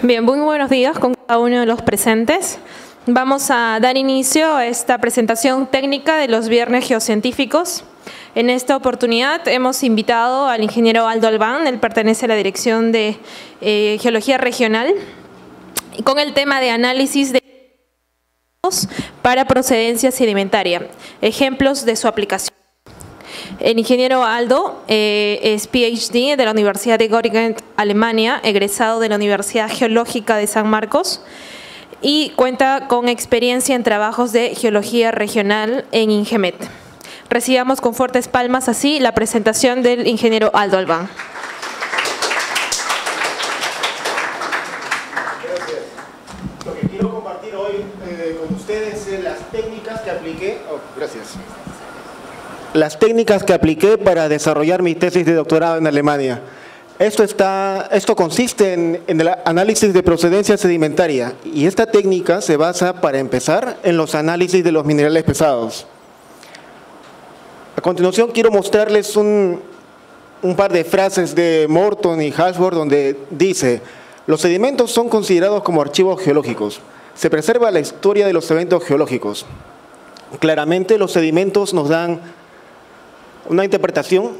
Bien, muy buenos días con cada uno de los presentes. Vamos a dar inicio a esta presentación técnica de los viernes geocientíficos. En esta oportunidad hemos invitado al ingeniero Aldo Albán, él pertenece a la Dirección de eh, Geología Regional, con el tema de análisis de para procedencia sedimentaria, ejemplos de su aplicación. El ingeniero Aldo eh, es PhD de la Universidad de Göttingen, Alemania, egresado de la Universidad Geológica de San Marcos y cuenta con experiencia en trabajos de geología regional en Ingemet. Recibamos con fuertes palmas así la presentación del ingeniero Aldo Albán. Gracias. Lo que quiero compartir hoy eh, con ustedes es las técnicas que apliqué. Oh, gracias las técnicas que apliqué para desarrollar mi tesis de doctorado en Alemania. Esto, está, esto consiste en, el análisis de procedencia sedimentaria y esta técnica se basa, para empezar, en los análisis de los minerales pesados. A continuación quiero mostrarles un, un par de frases de Morton y Hashworth donde dice, los sedimentos son considerados como archivos geológicos. Se preserva la historia de los eventos geológicos. Claramente los sedimentos nos dan una interpretación,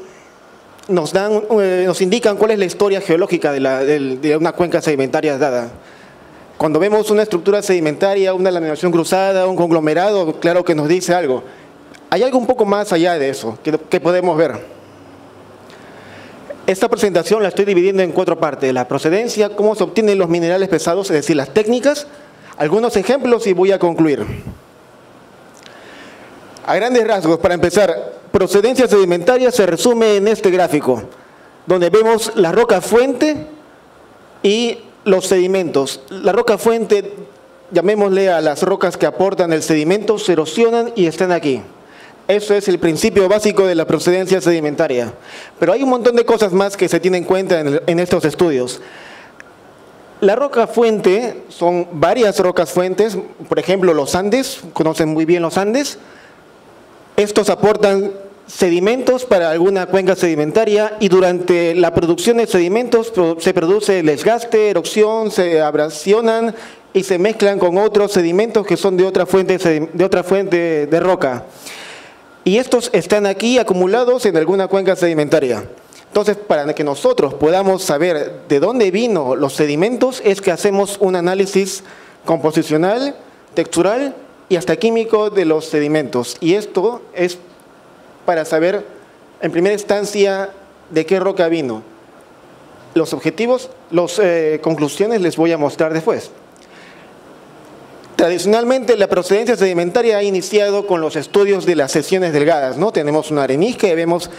nos, dan, eh, nos indican cuál es la historia geológica de, una cuenca sedimentaria dada. Cuando vemos una estructura sedimentaria, una laminación cruzada, un conglomerado, claro que nos dice algo. Hay algo un poco más allá de eso que, que podemos ver. Esta presentación la estoy dividiendo en cuatro partes. La procedencia, cómo se obtienen los minerales pesados, es decir, las técnicas, algunos ejemplos y voy a concluir. A grandes rasgos, para empezar, procedencia sedimentaria se resume en este gráfico, donde vemos la roca fuente y los sedimentos. La roca fuente, llamémosle a las rocas que aportan el sedimento, se erosionan y están aquí. Eso es el principio básico de la procedencia sedimentaria. Pero hay un montón de cosas más que se tienen en cuenta en, en estos estudios. La roca fuente son varias rocas fuentes, por ejemplo los Andes, conocen muy bien los Andes, estos aportan sedimentos para alguna cuenca sedimentaria y durante la producción de sedimentos se produce desgaste, erosión, se abrasionan y se mezclan con otros sedimentos que son de otra fuente de, otra fuente de roca. Y estos están aquí acumulados en alguna cuenca sedimentaria. Entonces, para que nosotros podamos saber de dónde vino los sedimentos, es que hacemos un análisis composicional, textural y hasta químico de los sedimentos. Y esto es para saber, en primera instancia, de qué roca vino. Los objetivos, las eh, conclusiones les voy a mostrar después. Tradicionalmente la procedencia sedimentaria ha iniciado con los estudios de las sesiones delgadas. ¿no? Tenemos una arenisca y vemos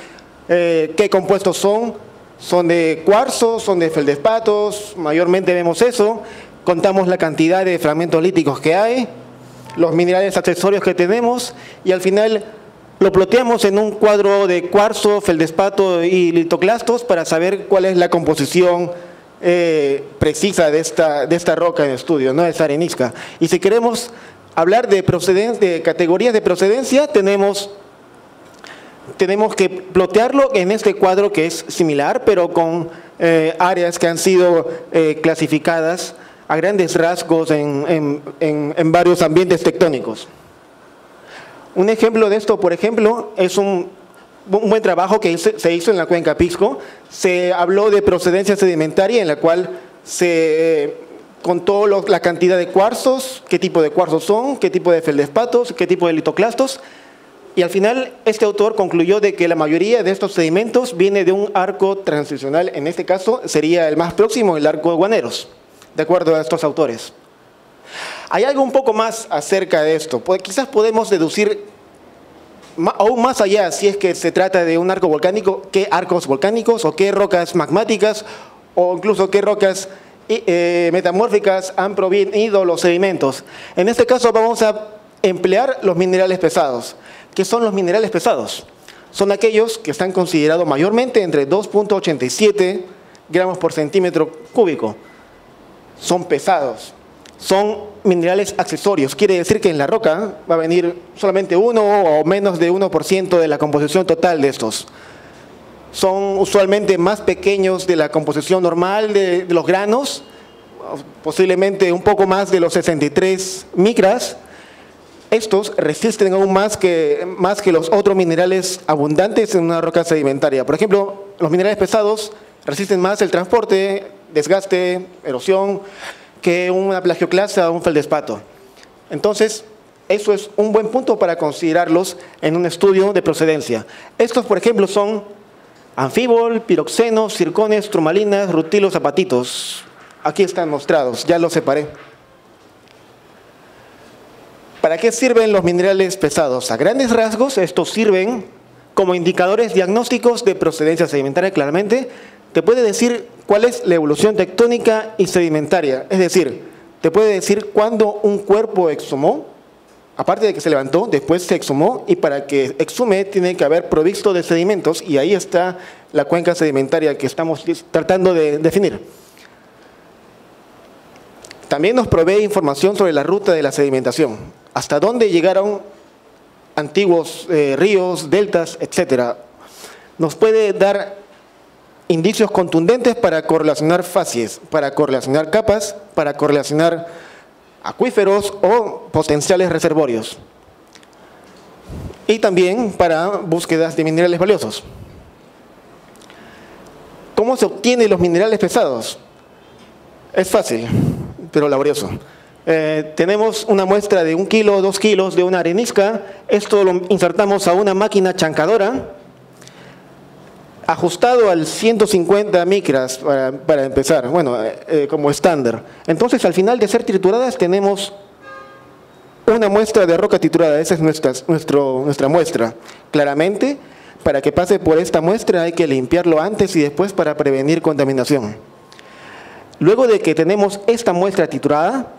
eh, qué compuestos son. Son de cuarzo, son de feldespatos, mayormente vemos eso. Contamos la cantidad de fragmentos líticos que hay, los minerales accesorios que tenemos y al final lo ploteamos en un cuadro de cuarzo, feldespato y litoclastos para saber cuál es la composición eh, precisa de esta, de esta roca en estudio, ¿no? esta arenisca. Y si queremos hablar de, de categorías de procedencia, tenemos, tenemos que plotearlo en este cuadro que es similar, pero con eh, áreas que han sido eh, clasificadas a grandes rasgos en, en, en, varios ambientes tectónicos. Un ejemplo de esto, por ejemplo, es un, un buen trabajo que se hizo en la cuenca Pisco. Se habló de procedencia sedimentaria en la cual se eh, contó la cantidad de cuarzos, qué tipo de cuarzos son, qué tipo de feldespatos, qué tipo de litoclastos. Y al final este autor concluyó de que la mayoría de estos sedimentos viene de un arco transicional, en este caso sería el más próximo, el arco de Guaneros de acuerdo a estos autores. Hay algo un poco más acerca de esto. Quizás podemos deducir aún más allá si es que se trata de un arco volcánico, qué arcos volcánicos o qué rocas magmáticas o incluso qué rocas eh, metamórficas han provenido los sedimentos. En este caso vamos a emplear los minerales pesados. ¿Qué son los minerales pesados? Son aquellos que están considerados mayormente entre 2.87 gramos por centímetro cúbico son pesados, son minerales accesorios. Quiere decir que en la roca va a venir solamente uno o menos de 1% de la composición total de estos. Son usualmente más pequeños de la composición normal de, de los granos, posiblemente un poco más de los 63 micras, estos resisten aún más que, más que los otros minerales abundantes en una roca sedimentaria. Por ejemplo, los minerales pesados resisten más el transporte, desgaste, erosión, que una plagioclasa o un feldespato. Entonces, eso es un buen punto para considerarlos en un estudio de procedencia. Estos, por ejemplo, son anfíbol, piroxenos, circones, trumalinas, rutilos, zapatitos. Aquí están mostrados, ya los separé. ¿Para qué sirven los minerales pesados? A grandes rasgos, estos sirven como indicadores diagnósticos de procedencia sedimentaria, claramente. Te puede decir cuál es la evolución tectónica y sedimentaria. Es decir, te puede decir cuándo un cuerpo exhumó, aparte de que se levantó, después se exhumó y para que exhume tiene que haber provisto de sedimentos y ahí está la cuenca sedimentaria que estamos tratando de definir. También nos provee información sobre la ruta de la sedimentación hasta dónde llegaron antiguos eh, ríos, deltas, etcétera, nos puede dar indicios contundentes para correlacionar facies, para correlacionar capas, para correlacionar acuíferos o potenciales reservorios. Y también para búsquedas de minerales valiosos. ¿Cómo se obtienen los minerales pesados? Es fácil, pero laborioso. Eh, tenemos una muestra de un kilo dos kilos de una arenisca. Esto lo insertamos a una máquina chancadora ajustado al 150 micras para, empezar, bueno, eh, eh, como estándar. Entonces, al final de ser trituradas, tenemos una muestra de roca triturada. Esa es nuestra, nuestro, nuestra muestra. Claramente, para que pase por esta muestra hay que limpiarlo antes y después para prevenir contaminación. Luego de que tenemos esta muestra triturada,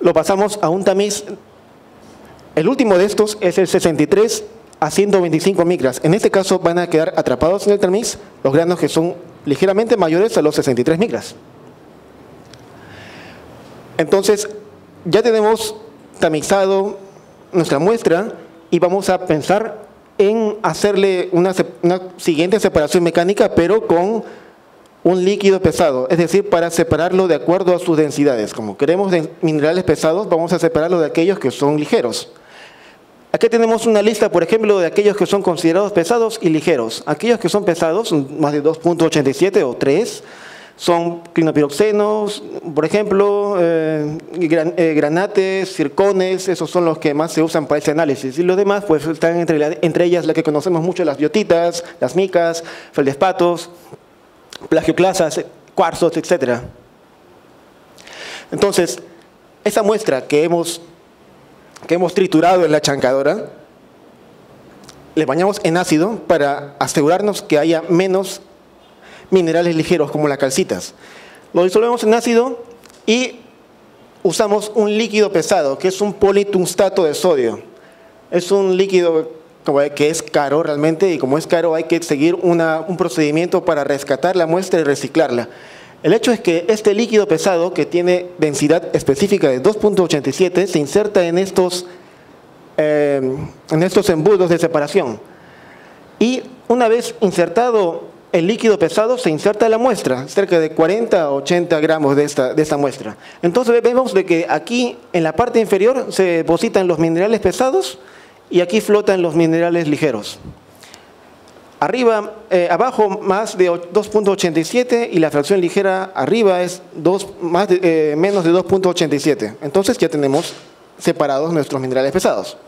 lo pasamos a un tamiz. El último de estos es el 63 a 125 micras. En este caso van a quedar atrapados en el tamiz los granos que son ligeramente mayores a los 63 micras. Entonces, ya tenemos tamizado nuestra muestra y vamos a pensar en hacerle una, una siguiente separación mecánica, pero con un líquido pesado, es decir, para separarlo de acuerdo a sus densidades. Como queremos minerales pesados, vamos a separarlo de aquellos que son ligeros. Aquí tenemos una lista, por ejemplo, de aquellos que son considerados pesados y ligeros. Aquellos que son pesados, más de 2.87 o 3, son clinopiroxenos, por ejemplo, eh, eh, granates, circones, esos son los que más se usan para ese análisis. Y los demás, pues están entre, entre ellas las que conocemos mucho, las biotitas, las micas, feldespatos, plagioclasas, cuarzos, etc. Entonces, esa muestra que hemos, que hemos triturado en la chancadora, le bañamos en ácido para asegurarnos que haya menos minerales ligeros como las calcitas. Lo disolvemos en ácido y usamos un líquido pesado, que es un politungstato de sodio. Es un líquido que es caro realmente y como es caro hay que seguir un procedimiento para rescatar la muestra y reciclarla. El hecho es que este líquido pesado que tiene densidad específica de 2.87 se inserta en estos, eh, en estos embudos de separación. Y una vez insertado el líquido pesado se inserta la muestra, cerca de 40 a 80 gramos de esta, de esta muestra. Entonces vemos de que aquí en la parte inferior se depositan los minerales pesados y aquí flotan los minerales ligeros. Arriba, eh, abajo más de 2.87 y la fracción ligera arriba es más eh, menos de 2.87. Entonces ya tenemos separados nuestros minerales pesados.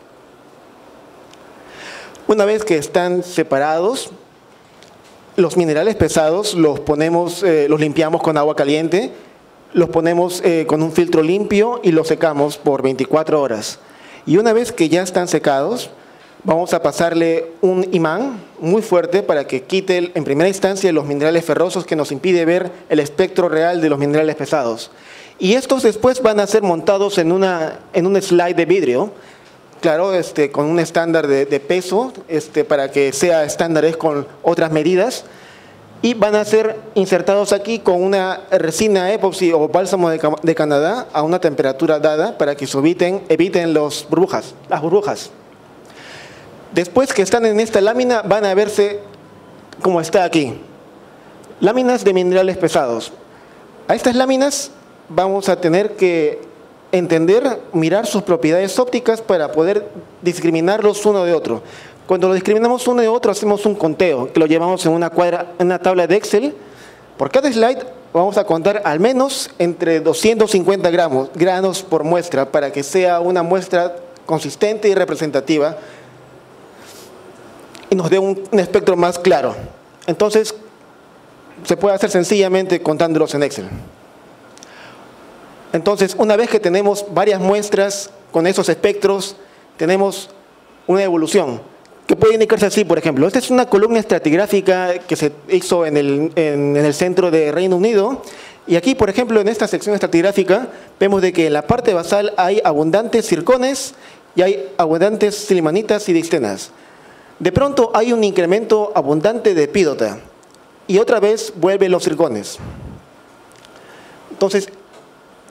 Una vez que están separados, los minerales pesados los ponemos, eh, los limpiamos con agua caliente, los ponemos con un filtro limpio y los secamos por 24 horas. Y una vez que ya están secados, vamos a pasarle un imán muy fuerte para que quite en primera instancia los minerales ferrosos que nos impide ver el espectro real de los minerales pesados. Y estos después van a ser montados en, una, en un slide de vidrio, claro, este, con un estándar de, peso, este, para que sea estándares con otras medidas y van a ser insertados aquí con una resina epoxi o bálsamo de, Canadá a una temperatura dada para que se eviten, eviten los burbujas, las burbujas. Después que están en esta lámina van a verse como está aquí. Láminas de minerales pesados. A estas láminas vamos a tener que entender, mirar sus propiedades ópticas para poder discriminarlos uno de otro. Cuando lo discriminamos uno de otro, hacemos un conteo, que lo llevamos en una, cuadra, en una tabla de Excel. Por cada slide vamos a contar al menos entre 250 gramos, granos por muestra para que sea una muestra consistente y representativa y nos dé un, espectro más claro. Entonces, se puede hacer sencillamente contándolos en Excel. Entonces, una vez que tenemos varias muestras con esos espectros, tenemos una evolución que puede indicarse así, por ejemplo. Esta es una columna estratigráfica que se hizo en el, en, el centro de Reino Unido. Y aquí, por ejemplo, en esta sección estratigráfica, vemos de que en la parte basal hay abundantes circones y hay abundantes silimanitas y distenas. De pronto hay un incremento abundante de epídota y otra vez vuelven los circones. Entonces,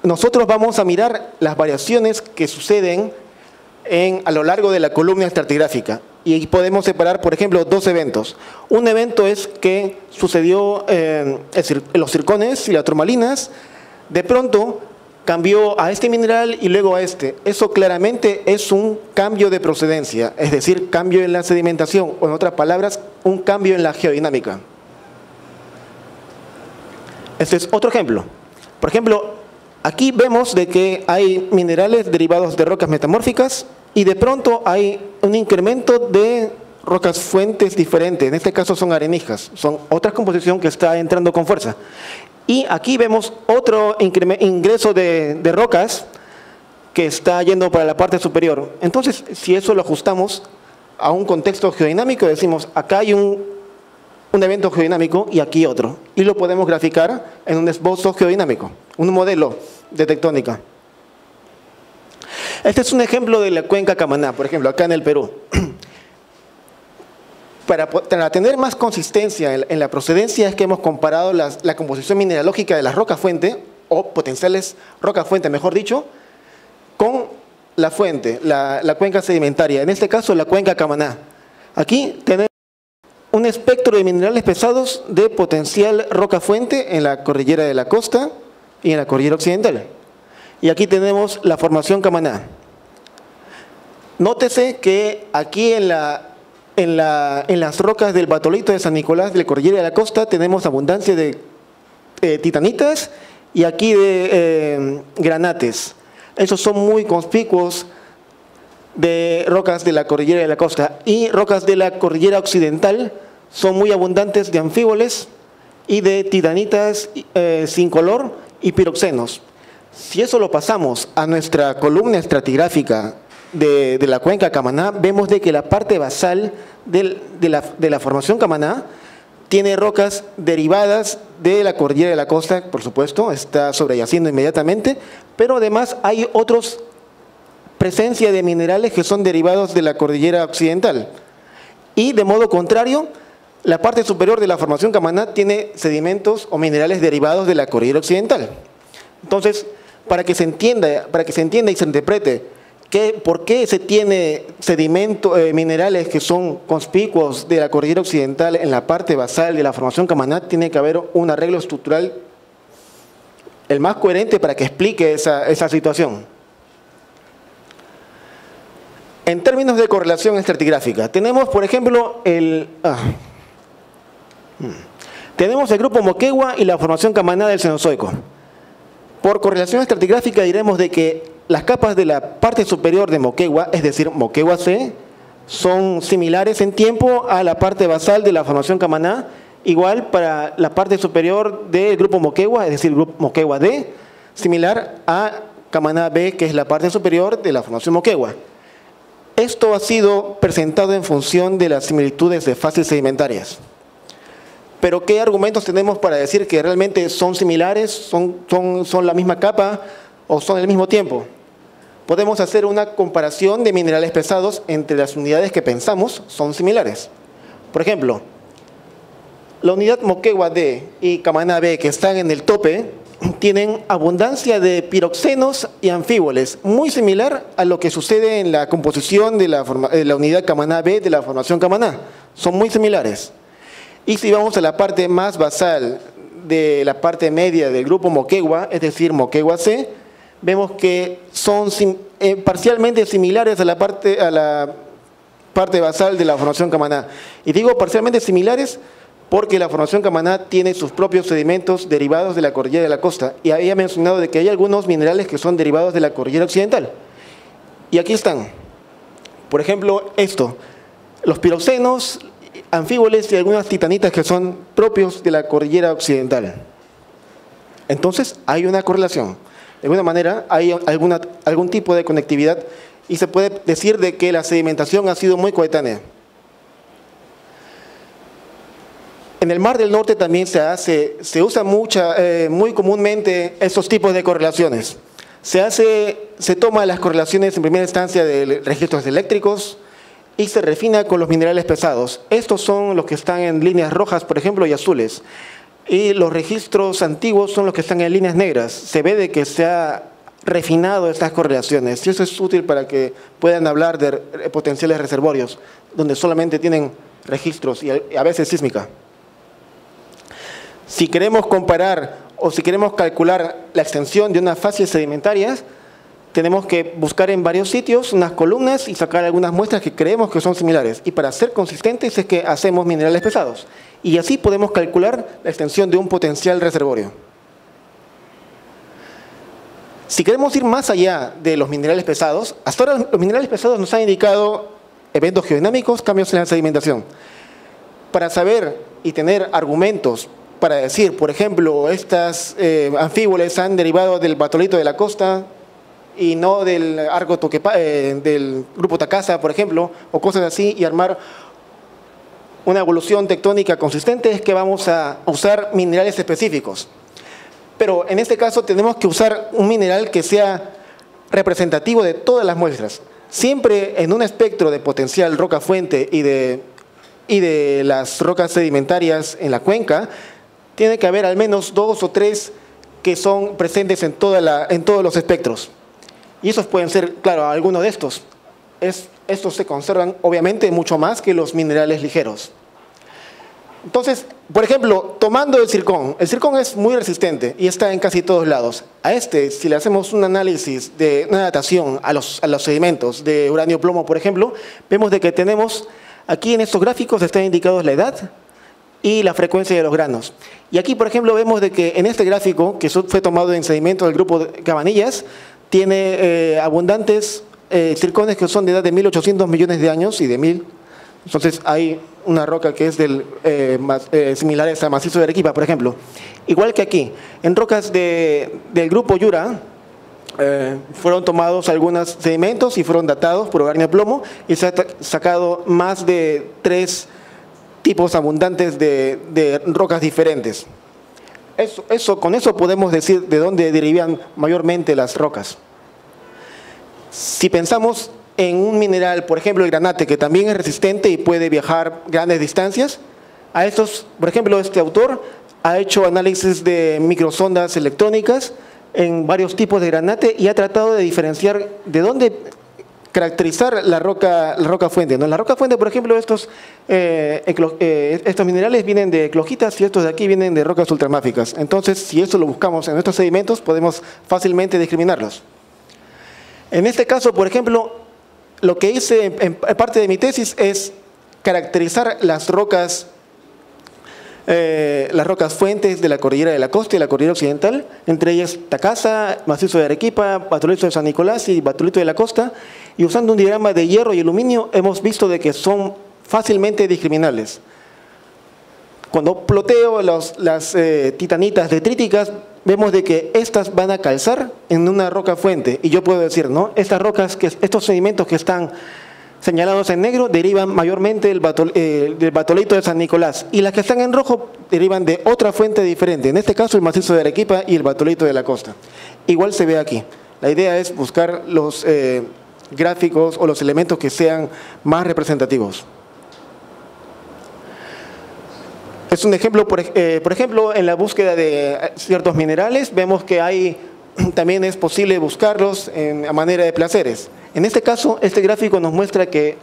nosotros vamos a mirar las variaciones que suceden en, a lo largo de la columna estratigráfica y podemos separar, por ejemplo, dos eventos. Un evento es que sucedió en los circones y las turmalinas, de pronto cambió a este mineral y luego a este. Eso claramente es un cambio de procedencia, es decir, cambio en la sedimentación, o en otras palabras, un cambio en la geodinámica. Este es otro ejemplo. Por ejemplo, aquí vemos de que hay minerales derivados de rocas metamórficas y de pronto hay un incremento de rocas fuentes diferentes, en este caso son arenijas, son otra composición que está entrando con fuerza. Y aquí vemos otro ingreso de, rocas que está yendo para la parte superior. Entonces, si eso lo ajustamos a un contexto geodinámico, decimos, acá hay un, un evento geodinámico y aquí otro. Y lo podemos graficar en un esbozo geodinámico, un modelo de tectónica. Este es un ejemplo de la cuenca Camaná, por ejemplo, acá en el Perú. Para, tener más consistencia en, la procedencia es que hemos comparado la composición mineralógica de las rocas fuente, o potenciales rocas fuente, mejor dicho, con la fuente, la, la cuenca sedimentaria, en este caso la cuenca Camaná. Aquí tenemos un espectro de minerales pesados de potencial roca fuente en la cordillera de la costa y en la cordillera occidental. Y aquí tenemos la formación Camaná. Nótese que aquí en, la, en, la, en las rocas del Batolito de San Nicolás de la Cordillera de la Costa tenemos abundancia de eh, titanitas y aquí de eh, granates. Esos son muy conspicuos de rocas de la Cordillera de la Costa. Y rocas de la Cordillera Occidental son muy abundantes de anfíboles y de titanitas eh, sin color y piroxenos. Si eso lo pasamos a nuestra columna estratigráfica de, la cuenca Camaná, vemos de que la parte basal de, la, formación Camaná tiene rocas derivadas de la cordillera de la costa, por supuesto, está sobreyaciendo inmediatamente, pero además hay otros presencia de minerales que son derivados de la cordillera occidental. Y de modo contrario, la parte superior de la formación Camaná tiene sedimentos o minerales derivados de la cordillera occidental. Entonces, para que se entienda, para que se entienda y se interprete por qué se tiene sedimentos, eh, minerales que son conspicuos de la cordillera occidental en la parte basal de la formación Camaná, tiene que haber un arreglo estructural el más coherente para que explique esa, esa situación. En términos de correlación estratigráfica, tenemos, por ejemplo, el... Ah, hmm, tenemos el grupo Moquegua y la formación Camaná del Cenozoico. Por correlación estratigráfica diremos de que las capas de la parte superior de Moquegua, es decir, Moquegua C, son similares en tiempo a la parte basal de la formación Camaná, igual para la parte superior del grupo Moquegua, es decir, grupo Moquegua D, similar a Camaná B, que es la parte superior de la formación Moquegua. Esto ha sido presentado en función de las similitudes de fases sedimentarias. Pero ¿qué argumentos tenemos para decir que realmente son similares, son, son, son la misma capa o son el mismo tiempo? Podemos hacer una comparación de minerales pesados entre las unidades que pensamos son similares. Por ejemplo, la unidad Moquegua D y Camaná B que están en el tope tienen abundancia de piroxenos y anfíboles, muy similar a lo que sucede en la composición de la, de la unidad Camaná B de la formación Camaná. Son muy similares. Y si vamos a la parte más basal de la parte media del grupo Moquegua, es decir, Moquegua C, vemos que son eh, parcialmente similares a la, parte, a la parte basal de la formación Camaná. Y digo parcialmente similares porque la formación Camaná tiene sus propios sedimentos derivados de la cordillera de la costa. Y había mencionado de que hay algunos minerales que son derivados de la cordillera occidental. Y aquí están. Por ejemplo, esto. Los piroxenos, anfíboles y algunas titanitas que son propios de la cordillera occidental. Entonces, hay una correlación. De alguna manera, hay alguna, algún tipo de conectividad y se puede decir de que la sedimentación ha sido muy coetánea. En el Mar del Norte también se hace, se usa mucha, eh, muy comúnmente estos tipos de correlaciones. Se hace, se toma las correlaciones en primera instancia de registros eléctricos y se refina con los minerales pesados. Estos son los que están en líneas rojas, por ejemplo, y azules. Y los registros antiguos son los que están en líneas negras. Se ve de que se ha refinado estas correlaciones y eso es útil para que puedan hablar de potenciales reservorios, donde solamente tienen registros y a veces sísmica. Si queremos comparar o si queremos calcular la extensión de unas fases sedimentarias, tenemos que buscar en varios sitios unas columnas y sacar algunas muestras que creemos que son similares. Y para ser consistentes es que hacemos minerales pesados. Y así podemos calcular la extensión de un potencial reservorio. Si queremos ir más allá de los minerales pesados, hasta ahora los minerales pesados nos han indicado eventos geodinámicos, cambios en la sedimentación. Para saber y tener argumentos para decir, por ejemplo, estas eh, anfíboles han derivado del batolito de la costa y no del arco eh, del grupo Takasa, por ejemplo, o cosas así, y armar una evolución tectónica consistente, es que vamos a usar minerales específicos. Pero en este caso tenemos que usar un mineral que sea representativo de todas las muestras. Siempre en un espectro de potencial roca fuente y de, y de las rocas sedimentarias en la cuenca, tiene que haber al menos dos o tres que son presentes en, toda la, en todos los espectros. Y esos pueden ser, claro, algunos de estos. Es, estos se conservan obviamente mucho más que los minerales ligeros. Entonces, por ejemplo, tomando el circón, el circón es muy resistente y está en casi todos lados. A este, si le hacemos un análisis de una datación a los, a los sedimentos de uranio plomo, por ejemplo, vemos de que tenemos, aquí en estos gráficos están indicados la edad, y la frecuencia de los granos. Y aquí, por ejemplo, vemos de que en este gráfico, que fue tomado en sedimento del grupo de Cabanillas, tiene eh, abundantes eh, circones que son de edad de 1.800 millones de años y de 1.000. Entonces hay una roca que es del, eh, similar a macizo de Arequipa, por ejemplo. Igual que aquí, en rocas de, del grupo Yura, fueron tomados algunos sedimentos y fueron datados por hogar de plomo y se ha sacado más de tres tipos abundantes de, rocas diferentes. Eso, con eso podemos decir de dónde derivan mayormente las rocas. Si pensamos en un mineral, por ejemplo el granate, que también es resistente y puede viajar grandes distancias, a estos, por ejemplo, este autor ha hecho análisis de microsondas electrónicas en varios tipos de granate y ha tratado de diferenciar de dónde caracterizar la roca, la roca fuente. ¿no? La roca fuente, por ejemplo, estos, eh, eh, estos minerales vienen de eclogitas y estos de aquí vienen de rocas ultramáficas. Entonces, si esto lo buscamos en estos sedimentos, podemos fácilmente discriminarlos. En este caso, por ejemplo, lo que hice en parte de mi tesis es caracterizar las rocas eh, las rocas fuentes de la cordillera de la costa y la cordillera occidental, entre ellas Tacasa, Macizo de Arequipa, Batolito de San Nicolás y Batolito de la costa, y usando un diagrama de hierro y aluminio hemos visto de que son fácilmente discriminables. Cuando ploteo las eh, titanitas detríticas, vemos de que estas van a calzar en una roca fuente. Y yo puedo decir, ¿no? Estas rocas, que, estos sedimentos que están señalados en negro derivan mayormente eh, del, batolito de San Nicolás y las que están en rojo derivan de otra fuente diferente, en este caso el macizo de Arequipa y el batolito de la costa. Igual se ve aquí. La idea es buscar los eh, gráficos o los elementos que sean más representativos. Es un ejemplo, por, eh, por ejemplo, en la búsqueda de ciertos minerales, vemos que hay también es posible buscarlos a manera de placeres. En este caso, este gráfico nos muestra que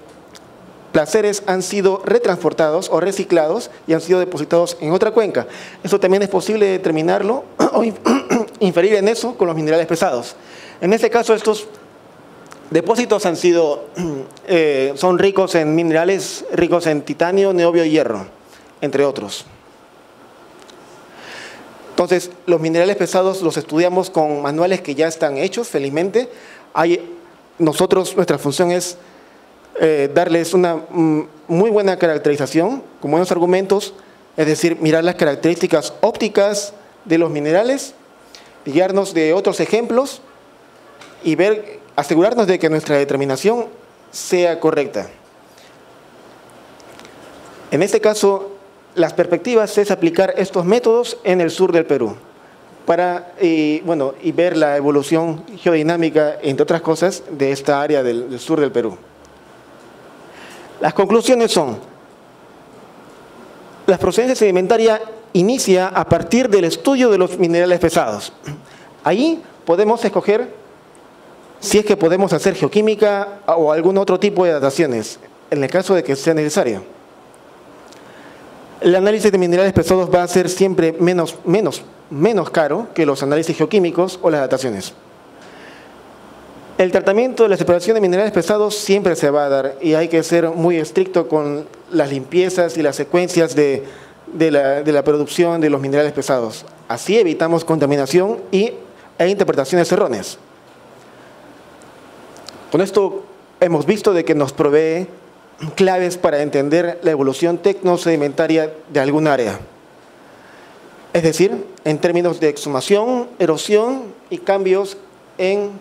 placeres han sido retransportados o reciclados y han sido depositados en otra cuenca. Eso también es posible determinarlo o inferir en eso con los minerales pesados. En este caso, estos depósitos han sido, eh, son ricos en minerales ricos en titanio, neobio y hierro, entre otros. Entonces, los minerales pesados los estudiamos con manuales que ya están hechos, felizmente. Hay, nosotros, nuestra función es eh, darles una mm, muy buena caracterización, con buenos argumentos, es decir, mirar las características ópticas de los minerales, guiarnos de otros ejemplos y ver, asegurarnos de que nuestra determinación sea correcta. En este caso, las perspectivas es aplicar estos métodos en el sur del Perú para y, bueno, y ver la evolución geodinámica, entre otras cosas, de esta área del, del sur del Perú. Las conclusiones son, la procedencia sedimentaria inicia a partir del estudio de los minerales pesados. Ahí podemos escoger si es que podemos hacer geoquímica o algún otro tipo de dataciones, en el caso de que sea necesario. El análisis de minerales pesados va a ser siempre menos, menos, menos caro que los análisis geoquímicos o las dataciones. El tratamiento de la separación de minerales pesados siempre se va a dar y hay que ser muy estricto con las limpiezas y las secuencias de, la, de la, producción de los minerales pesados. Así evitamos contaminación y, e interpretaciones erróneas. Con esto hemos visto de que nos provee claves para entender la evolución tecno-sedimentaria de algún área. Es decir, en términos de exhumación, erosión y cambios en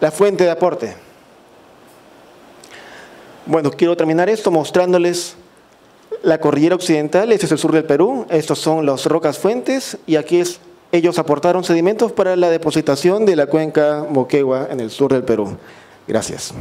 la fuente de aporte. Bueno, quiero terminar esto mostrándoles la cordillera occidental, este es el sur del Perú, estos son las rocas fuentes y aquí es, ellos aportaron sedimentos para la depositación de la cuenca Moquegua en el sur del Perú. Gracias.